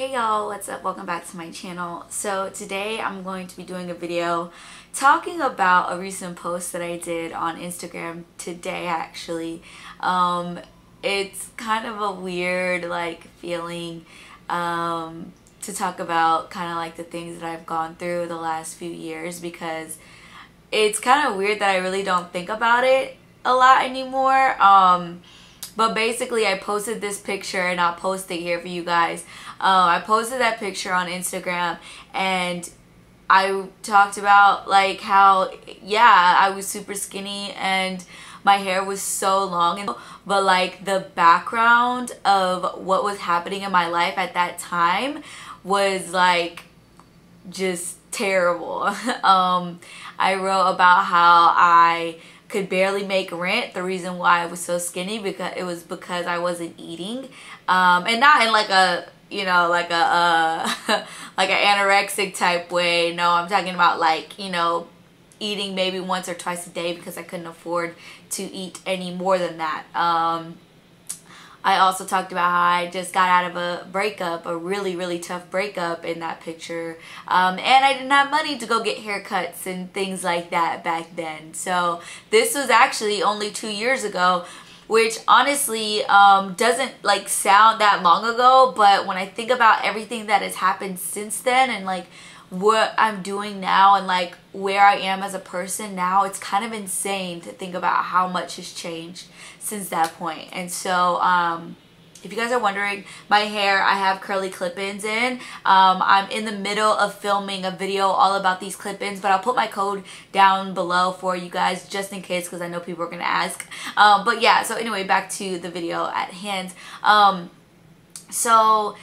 Hey y'all, what's up? Welcome back to my channel. So today I'm going to be doing a video talking about a recent post that I did on Instagram today actually. Um, it's kind of a weird like feeling um, to talk about kind of like the things that I've gone through the last few years because it's kind of weird that I really don't think about it a lot anymore. Um, but basically I posted this picture and I'll post it here for you guys uh, I posted that picture on Instagram and I talked about like how yeah I was super skinny and my hair was so long but like the background of what was happening in my life at that time was like just terrible. Um I wrote about how I could barely make rent. The reason why I was so skinny because it was because I wasn't eating. Um and not in like a you know, like a uh, like an anorexic type way. No, I'm talking about like you know, eating maybe once or twice a day because I couldn't afford to eat any more than that. Um, I also talked about how I just got out of a breakup, a really, really tough breakup in that picture. Um, and I didn't have money to go get haircuts and things like that back then. So this was actually only two years ago which honestly um, doesn't like sound that long ago but when I think about everything that has happened since then and like what I'm doing now and like where I am as a person now it's kind of insane to think about how much has changed since that point. And so um, if you guys are wondering, my hair, I have curly clip-ins in. Um, I'm in the middle of filming a video all about these clip-ins, but I'll put my code down below for you guys just in case because I know people are going to ask. Um, but yeah, so anyway, back to the video at hand. Um, so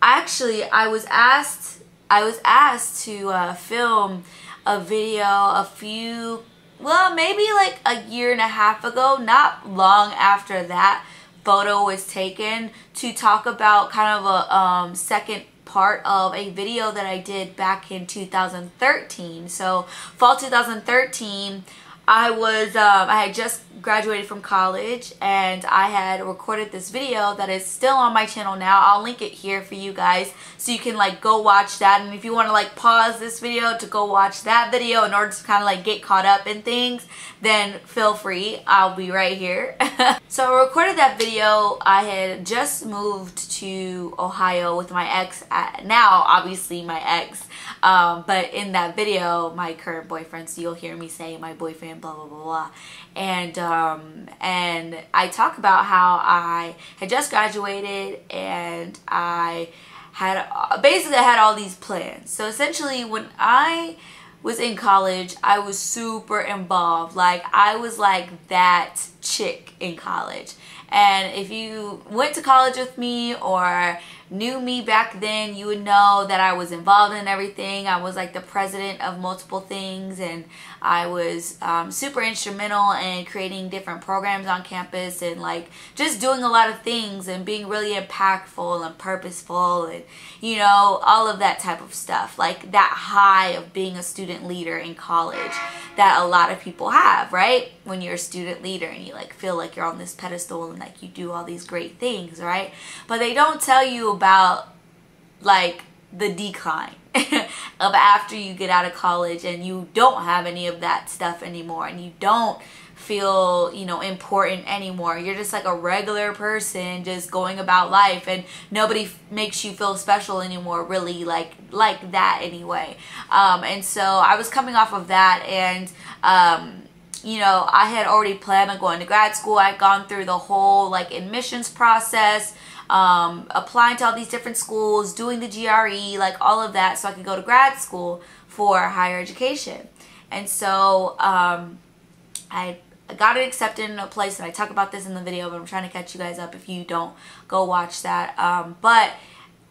actually, I was asked, I was asked to uh, film a video a few, well, maybe like a year and a half ago, not long after that photo was taken to talk about kind of a um, second part of a video that I did back in 2013. So fall 2013, I was, um, I had just graduated from college and I had recorded this video that is still on my channel now. I'll link it here for you guys so you can like go watch that and if you want to like pause this video to go watch that video in order to kind of like get caught up in things then feel free. I'll be right here. so I recorded that video. I had just moved to Ohio with my ex, at, now obviously my ex, um, but in that video my current boyfriend, so you'll hear me say my boyfriend blah blah blah blah and um, and I talk about how I had just graduated and I had basically I had all these plans. So essentially, when I was in college, I was super involved. Like I was like that chick in college. And if you went to college with me or knew me back then, you would know that I was involved in everything. I was like the president of multiple things and I was um, super instrumental in creating different programs on campus and like just doing a lot of things and being really impactful and purposeful and you know, all of that type of stuff. Like that high of being a student leader in college that a lot of people have, right? When you're a student leader and you like feel like you're on this pedestal and like you do all these great things, right? But they don't tell you about like the decline of after you get out of college and you don't have any of that stuff anymore and you don't feel you know important anymore. You're just like a regular person just going about life and nobody makes you feel special anymore really like like that anyway. Um, and so i was coming off of that and um, you know i had already planned on going to grad school. I'd gone through the whole like admissions process um, applying to all these different schools, doing the GRE, like all of that, so I could go to grad school for higher education. And so um, I got it accepted in a place, and I talk about this in the video, but I'm trying to catch you guys up if you don't go watch that. Um, but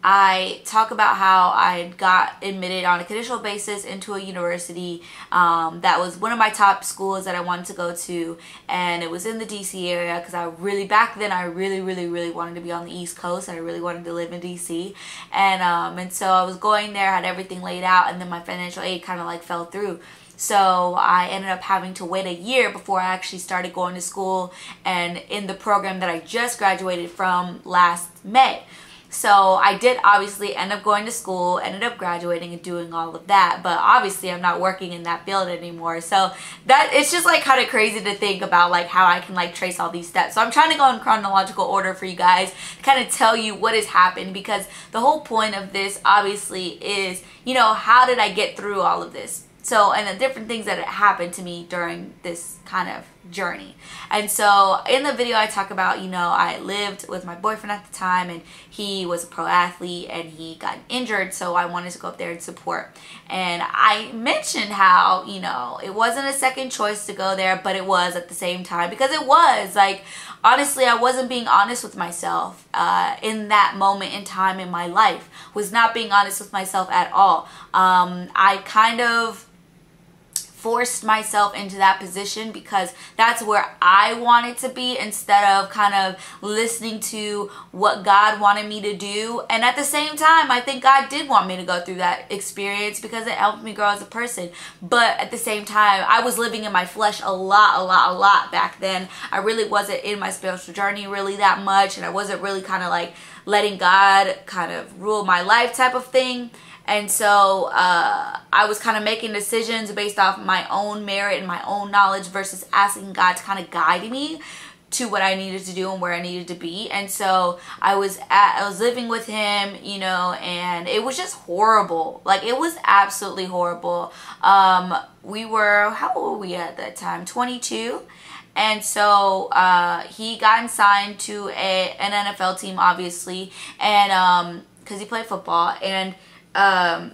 I talk about how I got admitted on a conditional basis into a university um, that was one of my top schools that I wanted to go to and it was in the DC area because I really back then I really really really wanted to be on the east coast and I really wanted to live in DC and um, and so I was going there had everything laid out and then my financial aid kind of like fell through. So I ended up having to wait a year before I actually started going to school and in the program that I just graduated from last May So I did obviously end up going to school, ended up graduating and doing all of that. But obviously I'm not working in that field anymore. So that it's just like kind of crazy to think about like how I can like trace all these steps. So I'm trying to go in chronological order for you guys kind of tell you what has happened because the whole point of this obviously is, you know, how did I get through all of this? So, and the different things that happened to me during this kind of journey. And so in the video I talk about, you know, I lived with my boyfriend at the time and he was a pro athlete and he got injured. So I wanted to go up there and support. And I mentioned how, you know, it wasn't a second choice to go there, but it was at the same time because it was like, honestly, I wasn't being honest with myself uh, in that moment in time in my life, was not being honest with myself at all. Um, I kind of forced myself into that position because that's where I wanted to be instead of kind of listening to what God wanted me to do. And at the same time, I think God did want me to go through that experience because it helped me grow as a person. But at the same time, I was living in my flesh a lot, a lot, a lot back then. I really wasn't in my spiritual journey really that much and I wasn't really kind of like letting God kind of rule my life type of thing. And so uh, I was kind of making decisions based off my own merit and my own knowledge versus asking God to kind of guide me to what I needed to do and where I needed to be. And so I was at I was living with him, you know, and it was just horrible. Like it was absolutely horrible. Um we were how old were we at that time? 22. And so uh he got signed to a an NFL team obviously and um cuz he played football and um,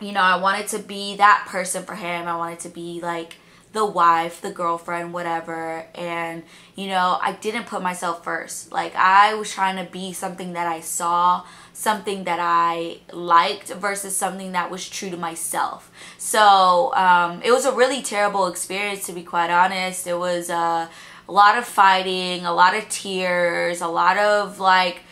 you know, I wanted to be that person for him. I wanted to be like the wife, the girlfriend, whatever. And, you know, I didn't put myself first. Like, I was trying to be something that I saw, something that I liked versus something that was true to myself. So, um, it was a really terrible experience, to be quite honest. It was uh, a lot of fighting, a lot of tears, a lot of like,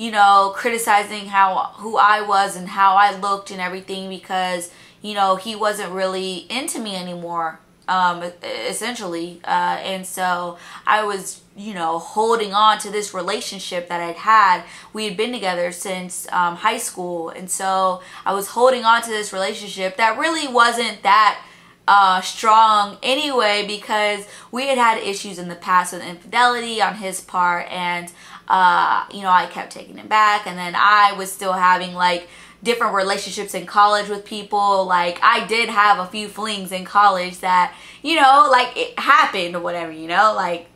you know, criticizing how who I was and how I looked and everything because you know he wasn't really into me anymore. Um, essentially, uh, and so I was, you know, holding on to this relationship that I'd had. We had been together since um, high school, and so I was holding on to this relationship that really wasn't that uh, strong anyway because we had had issues in the past with infidelity on his part and uh, you know, I kept taking it back. And then I was still having like different relationships in college with people. Like I did have a few flings in college that, you know, like it happened or whatever, you know, like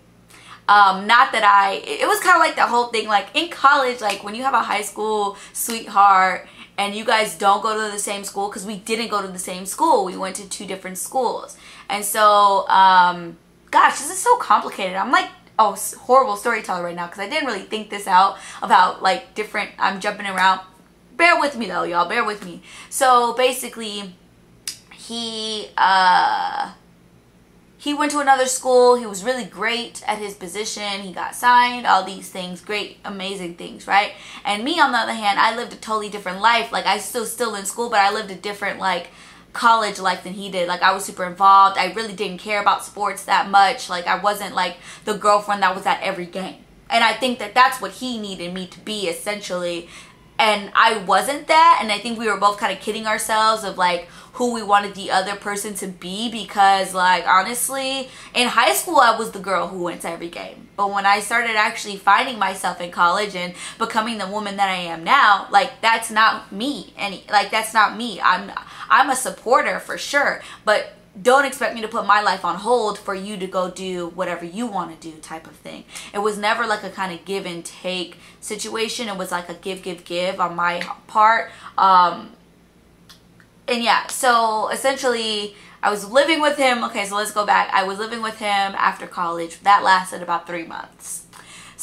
um not that i it was kind of like the whole thing like in college like when you have a high school sweetheart and you guys don't go to the same school because we didn't go to the same school we went to two different schools and so um gosh this is so complicated i'm like oh horrible storyteller right now because I didn't really think this out about like different I'm jumping around. Bear with me though y'all bear with me. So basically he uh he went to another school. He was really great at his position. He got signed all these things great amazing things right? And me on the other hand I lived a totally different life. Like I still still in school but I lived a different like college life than he did. Like I was super involved. I really didn't care about sports that much. Like I wasn't like the girlfriend that was at every game. And I think that that's what he needed me to be essentially. And I wasn't that. And I think we were both kind of kidding ourselves of like, who we wanted the other person to be because like honestly in high school I was the girl who went to every game but when I started actually finding myself in college and becoming the woman that I am now like that's not me and like that's not me I'm I'm a supporter for sure but don't expect me to put my life on hold for you to go do whatever you want to do type of thing. It was never like a kind of give and take situation. It was like a give, give, give on my part. Um, and yeah, so essentially I was living with him. Okay, so let's go back. I was living with him after college. That lasted about three months.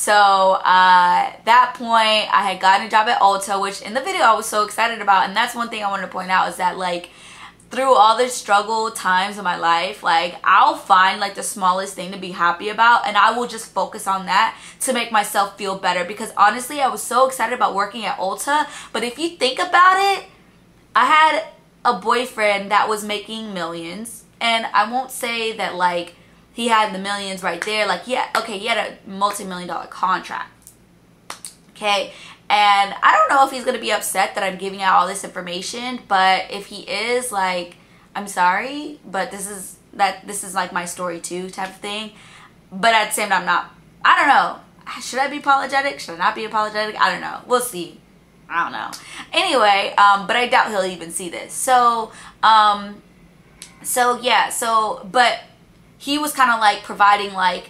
So uh, that point, I had gotten a job at Ulta, which in the video I was so excited about. And that's one thing I wanted to point out is that like through all the struggle times of my life, like I'll find like the smallest thing to be happy about and I will just focus on that to make myself feel better. Because honestly, I was so excited about working at Ulta. But if you think about it, I had a boyfriend that was making millions and I won't say that like he had the millions right there like yeah okay he had a multi-million dollar contract okay And I don't know if he's gonna be upset that I'm giving out all this information, but if he is, like, I'm sorry, but this is that this is like my story too type of thing. But at the same time, I'm not. I don't know. Should I be apologetic? Should I not be apologetic? I don't know. We'll see. I don't know. Anyway, um, but I doubt he'll even see this. So, um, so yeah. So, but he was kind of like providing like,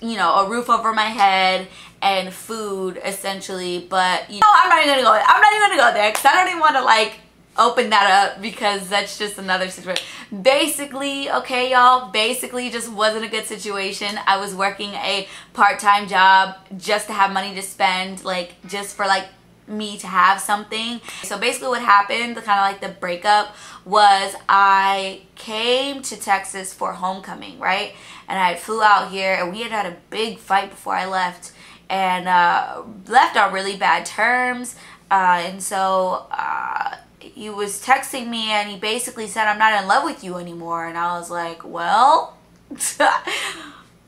you know, a roof over my head and food essentially. But you know, I'm not even gonna go. I'm not even gonna go there because I don't even want to like open that up because that's just another situation. Basically, okay, y'all, basically just wasn't a good situation. I was working a part-time job just to have money to spend, like just for like me to have something. So basically what happened, the kind of like the breakup was I came to Texas for homecoming, right? And I flew out here and we had had a big fight before I left and uh, left on really bad terms. Uh, and so uh, he was texting me and he basically said, I'm not in love with you anymore. And I was like, well,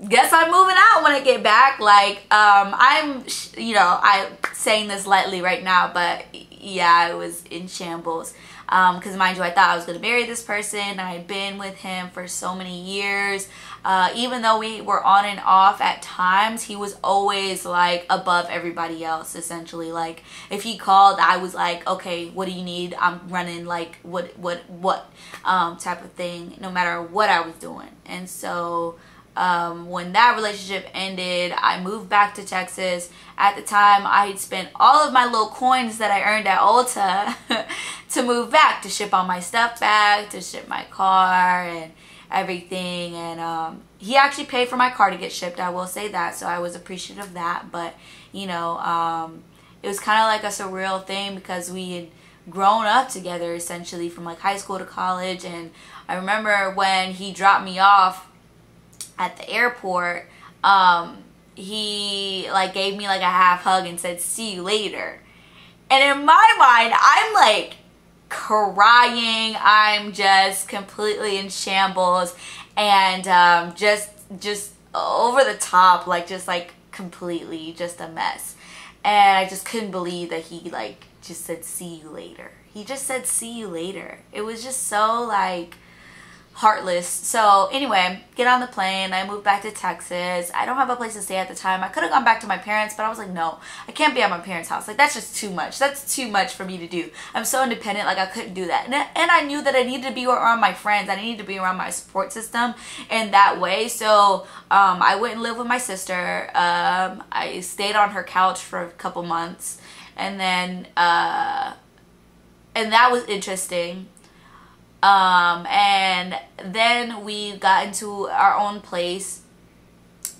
guess I'm moving out when I get back. Like, um, I'm, you know, I'm saying this lightly right now, but yeah, I was in shambles. Um, Because um, mind you, I thought I was going to marry this person. I had been with him for so many years. Uh, even though we were on and off at times, he was always like above everybody else, essentially. Like, if he called, I was like, okay, what do you need? I'm running, like, what, what, what, um, type of thing, no matter what I was doing. And so, um, when that relationship ended, I moved back to Texas. At the time, I had spent all of my little coins that I earned at Ulta to move back, to ship all my stuff back, to ship my car and everything. And um, he actually paid for my car to get shipped, I will say that. So I was appreciative of that. But, you know, um, it was kind of like a surreal thing because we had grown up together essentially from like high school to college. And I remember when he dropped me off at the airport, um, he like gave me like a half hug and said, see you later. And in my mind, I'm like crying. I'm just completely in shambles and um, just, just over the top, like just like completely just a mess. And I just couldn't believe that he like just said, see you later. He just said, see you later. It was just so like, heartless. So anyway, get on the plane. I moved back to Texas. I don't have a place to stay at the time. I could have gone back to my parents, but I was like, no, I can't be at my parents' house. Like that's just too much. That's too much for me to do. I'm so independent. Like I couldn't do that. And, and I knew that I needed to be around my friends. I needed to be around my support system in that way. So um, I went and lived with my sister. Um, I stayed on her couch for a couple months, and then uh, and that was interesting um, and then we got into our own place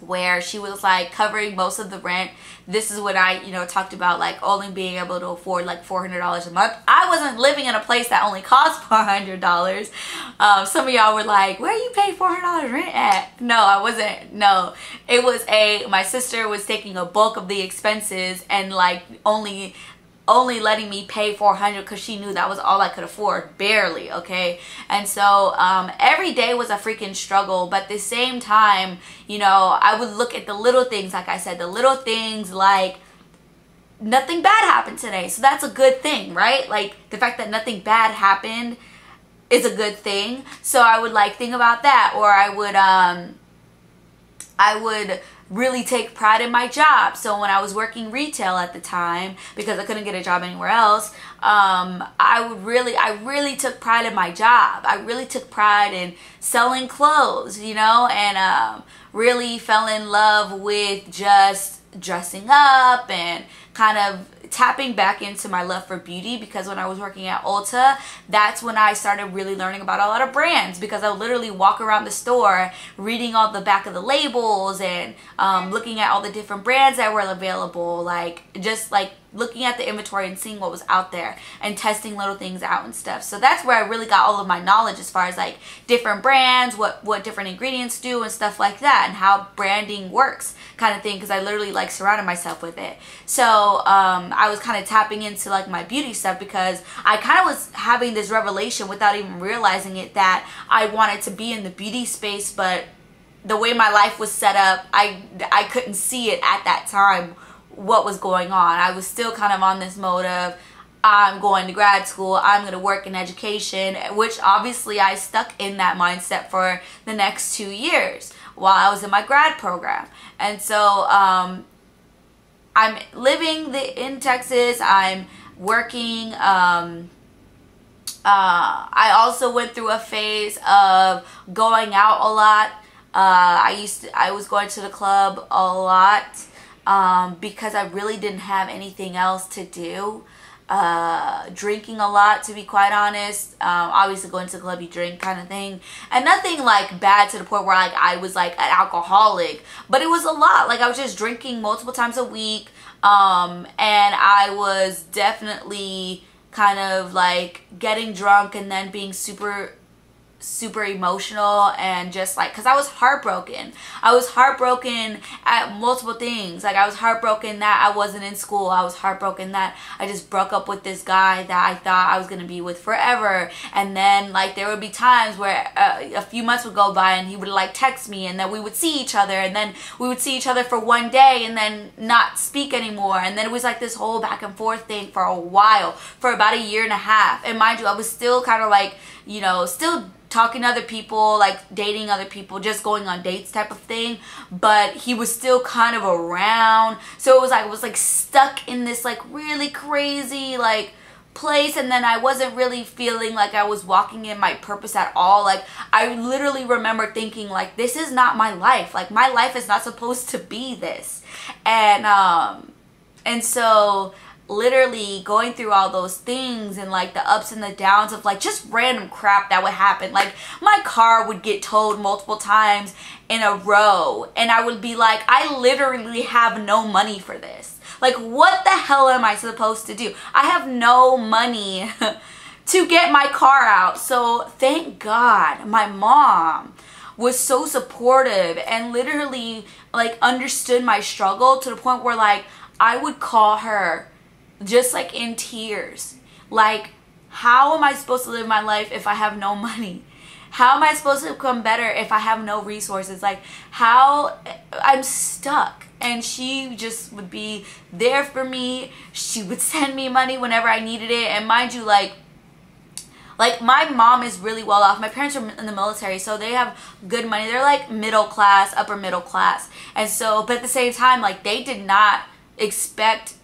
where she was like covering most of the rent. This is what I, you know, talked about like only being able to afford like $400 a month. I wasn't living in a place that only cost $400. Um, some of y'all were like, where you pay $400 rent at? No, I wasn't. No, it was a, my sister was taking a bulk of the expenses and like only only letting me pay 400 because she knew that was all I could afford barely okay? And so um, every day was a freaking struggle but at the same time you know I would look at the little things like I said the little things like nothing bad happened today so that's a good thing right? Like the fact that nothing bad happened is a good thing so I would like think about that or I would um I would really take pride in my job. So when I was working retail at the time, because I couldn't get a job anywhere else, um, I would really, I really took pride in my job. I really took pride in selling clothes, you know, and um, really fell in love with just dressing up and kind of tapping back into my love for beauty because when I was working at Ulta, that's when I started really learning about a lot of brands because I would literally walk around the store reading all the back of the labels and um, looking at all the different brands that were available, like just like looking at the inventory and seeing what was out there and testing little things out and stuff. So that's where I really got all of my knowledge as far as like different brands, what, what different ingredients do and stuff like that and how branding works kind of thing because I literally like surrounded myself with it. So um, I was kind of tapping into like my beauty stuff because I kind of was having this revelation without even realizing it that I wanted to be in the beauty space but the way my life was set up, I, I couldn't see it at that time what was going on. I was still kind of on this mode of I'm going to grad school, I'm going to work in education, which obviously I stuck in that mindset for the next two years while I was in my grad program. And so um, I'm living the, in Texas, I'm working. Um, uh, I also went through a phase of going out a lot. Uh, I used to, I was going to the club a lot um, because I really didn't have anything else to do. Uh, drinking a lot, to be quite honest. Um, obviously, going to the club, you drink kind of thing. And nothing like bad to the point where like I was like an alcoholic, but it was a lot. Like I was just drinking multiple times a week. Um, and I was definitely kind of like getting drunk and then being super super emotional and just like because I was heartbroken. I was heartbroken at multiple things. Like I was heartbroken that I wasn't in school. I was heartbroken that I just broke up with this guy that I thought I was gonna be with forever. And then like there would be times where uh, a few months would go by and he would like text me and then we would see each other and then we would see each other for one day and then not speak anymore. And then it was like this whole back and forth thing for a while, for about a year and a half. And mind you, I was still kind of like, you know, still talking to other people, like dating other people, just going on dates type of thing. But he was still kind of around. So it was like, I was like stuck in this like really crazy like place and then I wasn't really feeling like I was walking in my purpose at all. Like I literally remember thinking like this is not my life. Like my life is not supposed to be this. And um and so literally going through all those things and like the ups and the downs of like just random crap that would happen. Like my car would get towed multiple times in a row and I would be like, I literally have no money for this. Like what the hell am I supposed to do? I have no money to get my car out. So thank God my mom was so supportive and literally like understood my struggle to the point where like I would call her just like in tears. Like, how am I supposed to live my life if I have no money? How am I supposed to become better if I have no resources? Like, how I'm stuck. And she just would be there for me. She would send me money whenever I needed it. And mind you, like, like my mom is really well off my parents are in the military so they have good money they're like middle class upper middle class and so but at the same time like they did not expect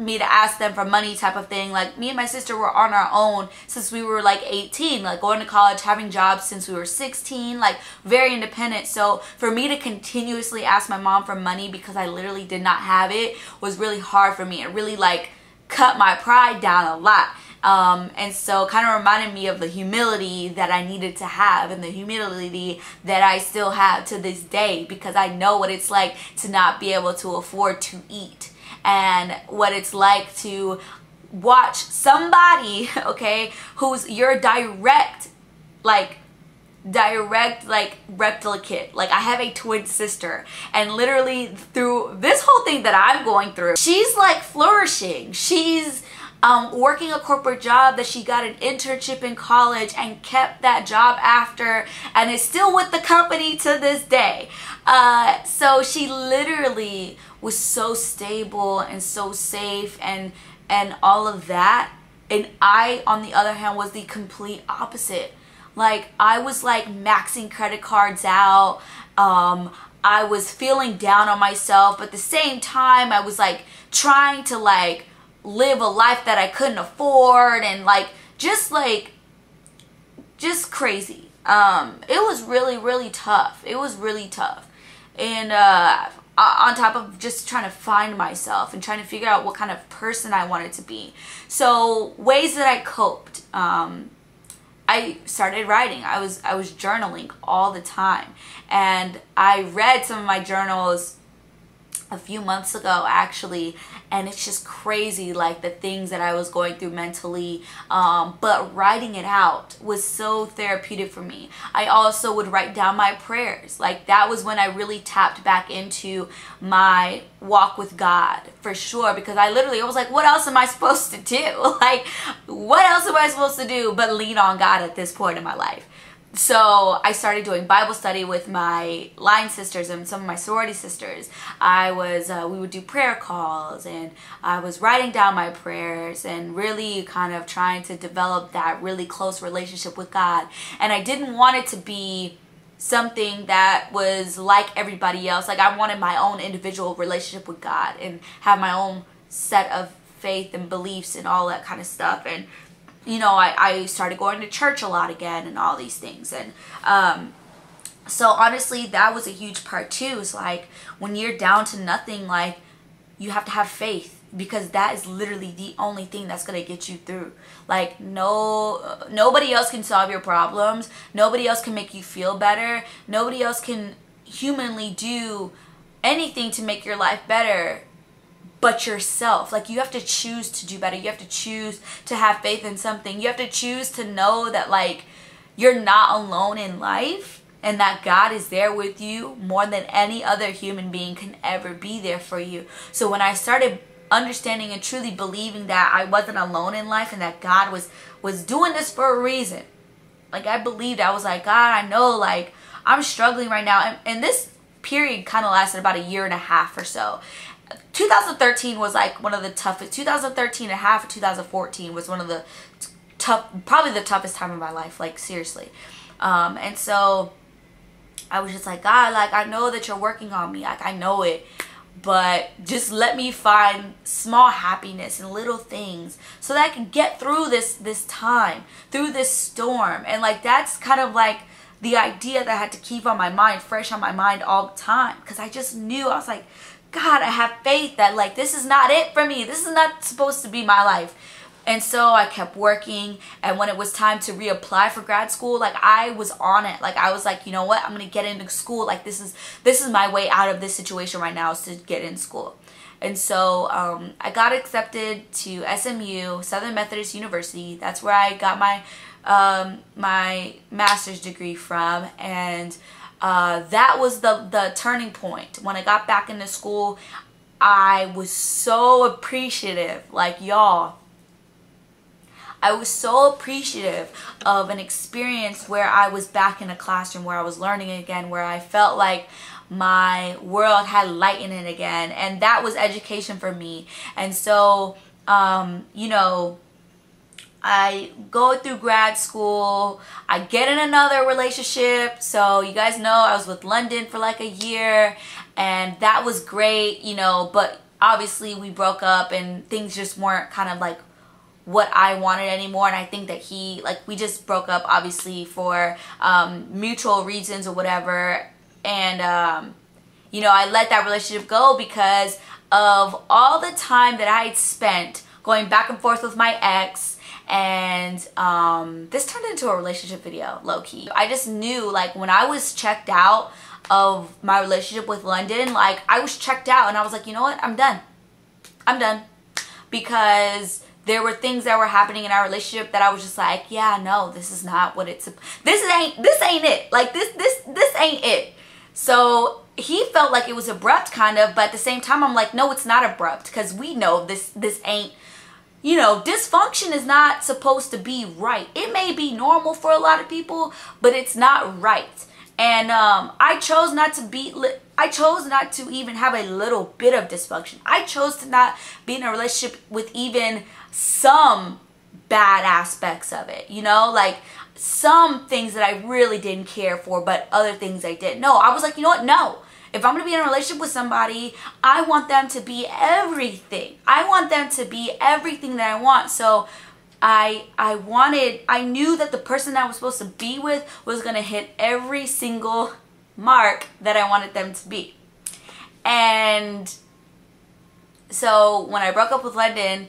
me to ask them for money type of thing. Like me and my sister were on our own since we were like 18, like going to college, having jobs since we were 16, like very independent. So for me to continuously ask my mom for money because I literally did not have it was really hard for me. It really like cut my pride down a lot. Um, and so kind of reminded me of the humility that I needed to have and the humility that I still have to this day because I know what it's like to not be able to afford to eat and what it's like to watch somebody, okay, who's your direct, like, direct like replicate. Like i have a twin sister and literally through this whole thing that i'm going through she's like flourishing. She's um, working a corporate job that she got an internship in college and kept that job after and is still with the company to this day. Uh, so she literally was so stable and so safe and and all of that. And I on the other hand was the complete opposite. Like I was like maxing credit cards out. Um I was feeling down on myself but at the same time I was like trying to like live a life that I couldn't afford and like just like just crazy um it was really really tough it was really tough and uh on top of just trying to find myself and trying to figure out what kind of person I wanted to be. So ways that I coped. Um, I started writing. I was I was journaling all the time, and I read some of my journals a few months ago actually and it's just crazy like the things that I was going through mentally um, but writing it out was so therapeutic for me. I also would write down my prayers. Like that was when I really tapped back into my walk with God for sure because I literally I was like what else am I supposed to do? Like what else am I supposed to do but lean on God at this point in my life so I started doing Bible study with my line sisters and some of my sorority sisters. I was uh, we would do prayer calls and I was writing down my prayers and really kind of trying to develop that really close relationship with God. And I didn't want it to be something that was like everybody else. Like I wanted my own individual relationship with God and have my own set of faith and beliefs and all that kind of stuff. And you know, I, I started going to church a lot again and all these things. And um, so honestly, that was a huge part too. It's like when you're down to nothing, like you have to have faith because that is literally the only thing that's going to get you through. Like no nobody else can solve your problems. Nobody else can make you feel better. Nobody else can humanly do anything to make your life better but yourself. Like you have to choose to do better. You have to choose to have faith in something. You have to choose to know that like you're not alone in life and that God is there with you more than any other human being can ever be there for you. So when I started understanding and truly believing that I wasn't alone in life and that God was was doing this for a reason. Like I believed I was like, God, I know like I'm struggling right now. And, and this period kind of lasted about a year and a half or so. 2013 was like one of the toughest 2013 and a half of 2014 was one of the tough probably the toughest time of my life like seriously. Um, and so i was just like god like i know that you're working on me like i know it but just let me find small happiness and little things so that i can get through this this time through this storm. And like that's kind of like the idea that i had to keep on my mind fresh on my mind all the time because i just knew i was like God, I have faith that like this is not it for me. This is not supposed to be my life. And so I kept working and when it was time to reapply for grad school, like I was on it. Like I was like, you know what? I'm going to get into school. Like this is this is my way out of this situation right now is to get in school. And so um, I got accepted to SMU, Southern Methodist University. That's where I got my um, my master's degree from and uh, that was the, the turning point. When I got back into school, I was so appreciative. Like, y'all, I was so appreciative of an experience where I was back in a classroom, where I was learning again, where I felt like my world had light in it again. And that was education for me. And so, um, you know, I go through grad school. I get in another relationship. So you guys know I was with London for like a year and that was great, you know, but obviously we broke up and things just weren't kind of like what I wanted anymore and I think that he like we just broke up obviously for um, mutual reasons or whatever and um, you know I let that relationship go because of all the time that I had spent going back and forth with my ex and um, this turned into a relationship video, low-key. I just knew, like, when I was checked out of my relationship with London, like, I was checked out and I was like, you know what, I'm done. I'm done. Because there were things that were happening in our relationship that I was just like, yeah, no, this is not what it's, this ain't, this ain't it. Like, this, this, this ain't it. So he felt like it was abrupt kind of, but at the same time, I'm like, no, it's not abrupt because we know this, this ain't you know, dysfunction is not supposed to be right. It may be normal for a lot of people, but it's not right. And um, I chose not to be, I chose not to even have a little bit of dysfunction. I chose to not be in a relationship with even some bad aspects of it, you know, like some things that I really didn't care for, but other things I did. No, I was like, you know what? No. If I'm going to be in a relationship with somebody, I want them to be everything. I want them to be everything that I want. So I I wanted I knew that the person I was supposed to be with was going to hit every single mark that I wanted them to be. And so when I broke up with London,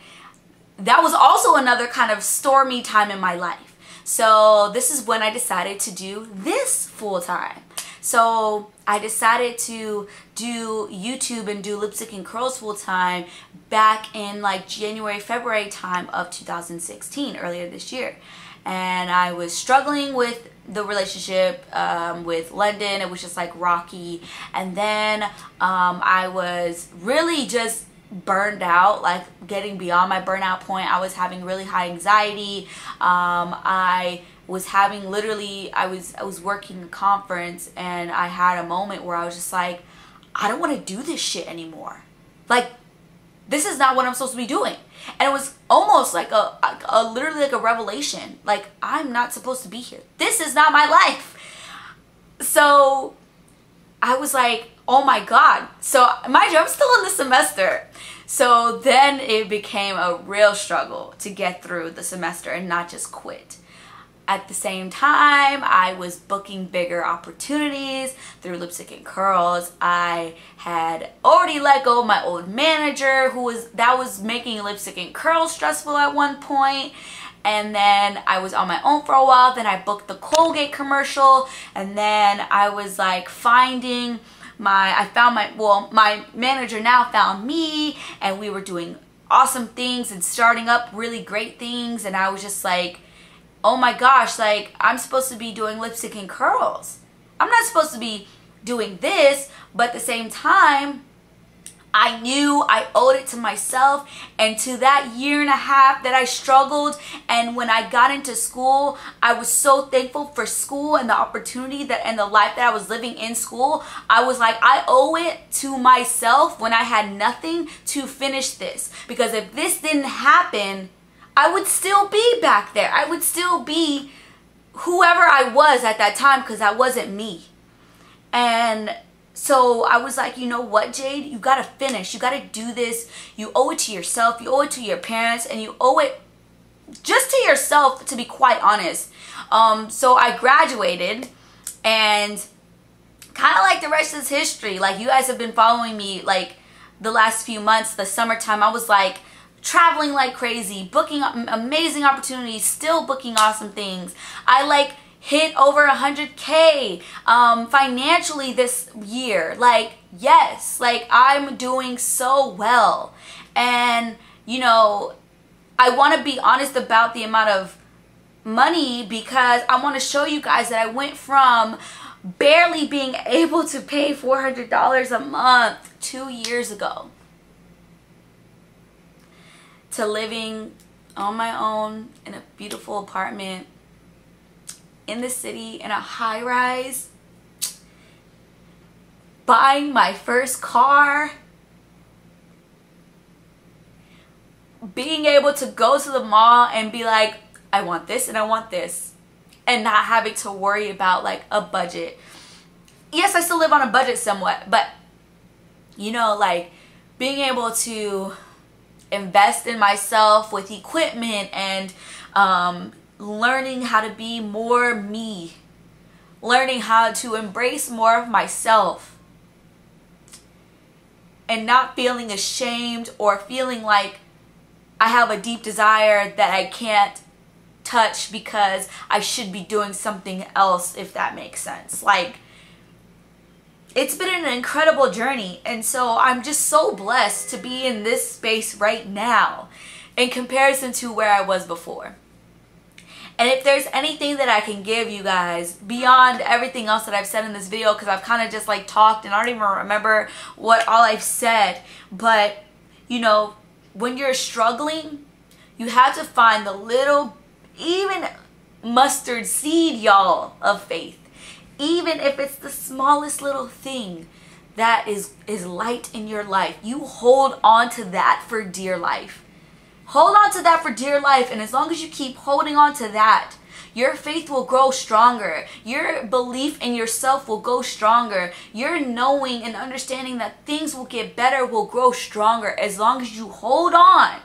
that was also another kind of stormy time in my life. So this is when I decided to do this full time. So I decided to do YouTube and do lipstick and curls full time back in like January, February time of 2016, earlier this year. And I was struggling with the relationship um, with London. It was just like rocky. And then um, I was really just burned out, like getting beyond my burnout point. I was having really high anxiety. Um, I was having literally I was I was working a conference and I had a moment where I was just like I don't want to do this shit anymore. Like this is not what I'm supposed to be doing. And it was almost like a, a, a literally like a revelation. Like I'm not supposed to be here. This is not my life. So I was like, oh my God. So mind you, I'm still in the semester. So then it became a real struggle to get through the semester and not just quit. At the same time, I was booking bigger opportunities through Lipstick and Curls. I had already let go of my old manager who was that was making Lipstick and Curls stressful at one point. and then I was on my own for a while then I booked the Colgate commercial and then I was like finding my I found my well my manager now found me and we were doing awesome things and starting up really great things and I was just like oh my gosh like I'm supposed to be doing lipstick and curls. I'm not supposed to be doing this but at the same time I knew I owed it to myself and to that year and a half that I struggled and when I got into school I was so thankful for school and the opportunity that and the life that I was living in school. I was like I owe it to myself when I had nothing to finish this because if this didn't happen I would still be back there I would still be whoever I was at that time because that wasn't me and so I was like, you know what, Jade? You got to finish. You got to do this. You owe it to yourself. You owe it to your parents. And you owe it just to yourself, to be quite honest. Um, so I graduated and kind of like the rest is history. Like you guys have been following me like the last few months, the summertime. I was like traveling like crazy, booking amazing opportunities, still booking awesome things. I like hit over 100k um, financially this year. Like yes like i'm doing so well. And you know i want to be honest about the amount of money because i want to show you guys that i went from barely being able to pay $400 a month two years ago to living on my own in a beautiful apartment in the city in a high rise, buying my first car, being able to go to the mall and be like, I want this and I want this, and not having to worry about like a budget. Yes, I still live on a budget somewhat, but you know, like being able to invest in myself with equipment and um, learning how to be more me, learning how to embrace more of myself, and not feeling ashamed or feeling like I have a deep desire that I can't touch because I should be doing something else, if that makes sense. Like, it's been an incredible journey, and so I'm just so blessed to be in this space right now in comparison to where I was before. And if there's anything that I can give you guys beyond everything else that I've said in this video, because I've kind of just like talked and I don't even remember what all I've said, but you know, when you're struggling, you have to find the little, even mustard seed, y'all, of faith. Even if it's the smallest little thing that is, is light in your life, you hold on to that for dear life. Hold on to that for dear life. And as long as you keep holding on to that, your faith will grow stronger. Your belief in yourself will go stronger. Your knowing and understanding that things will get better will grow stronger as long as you hold on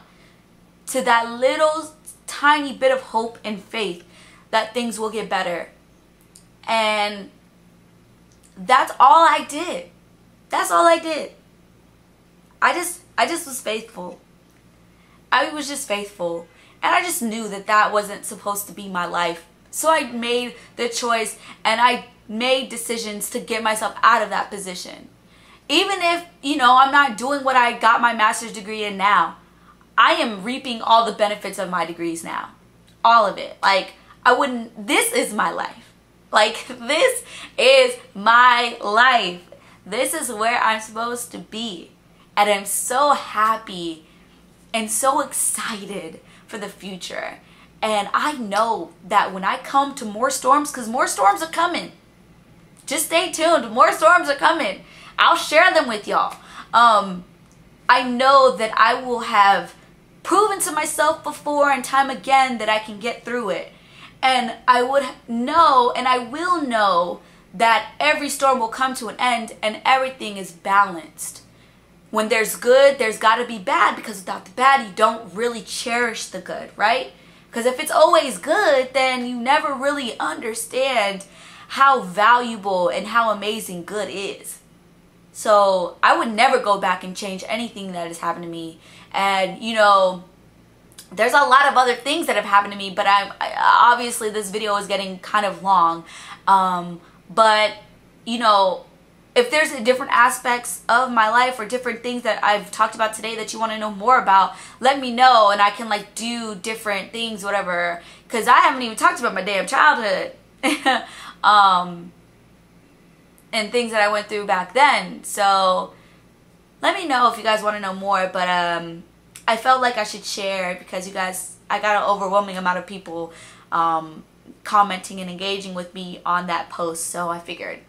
to that little tiny bit of hope and faith that things will get better. And that's all I did. That's all I did. I just I just was faithful. I was just faithful. And I just knew that that wasn't supposed to be my life. So I made the choice and I made decisions to get myself out of that position. Even if, you know, I'm not doing what I got my master's degree in now, I am reaping all the benefits of my degrees now. All of it. Like, I wouldn't, this is my life. Like, this is my life. This is where I'm supposed to be. And I'm so happy and so excited for the future. And I know that when I come to more storms, because more storms are coming, just stay tuned. More storms are coming. I'll share them with y'all. Um, I know that I will have proven to myself before and time again that I can get through it. And I would know and I will know that every storm will come to an end and everything is balanced. When there's good, there's got to be bad because without the bad, you don't really cherish the good, right? Because if it's always good, then you never really understand how valuable and how amazing good is. So I would never go back and change anything that has happened to me. And, you know, there's a lot of other things that have happened to me, but I'm I, obviously this video is getting kind of long. Um, but, you know, if there's different aspects of my life or different things that I've talked about today that you want to know more about, let me know and I can like do different things, whatever. Because I haven't even talked about my damn childhood. um, and things that I went through back then. So let me know if you guys want to know more. But um, I felt like I should share because you guys, I got an overwhelming amount of people um, commenting and engaging with me on that post. So I figured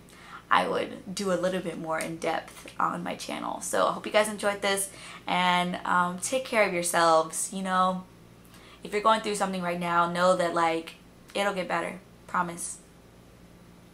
I would do a little bit more in depth on my channel. So I hope you guys enjoyed this and um, take care of yourselves. You know, if you're going through something right now, know that like it'll get better. Promise.